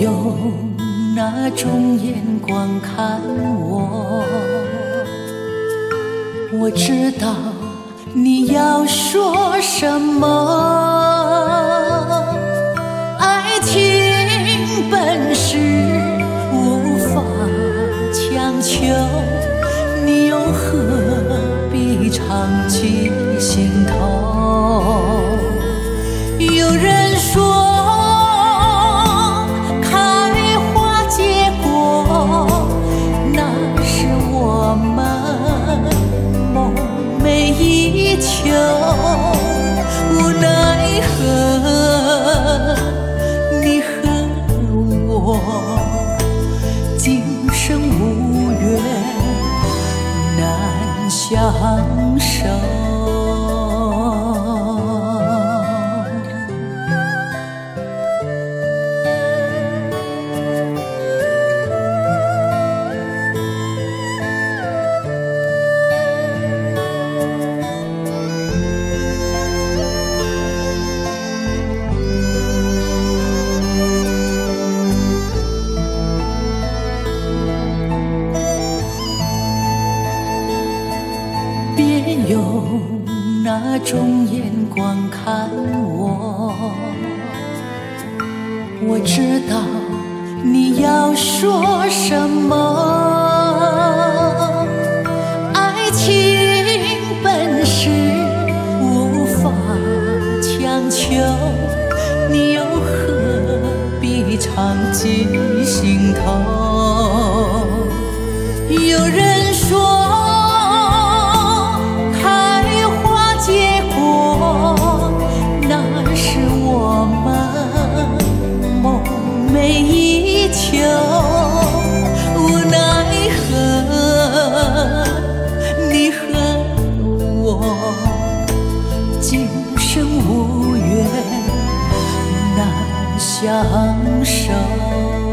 用那种眼光看我，我知道你要说什么。爱情本是无法强求，你又何必长记心头？相那种眼光看我，我知道你要说什么。爱情本是无法强求，你又何必常记相守。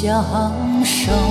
相守。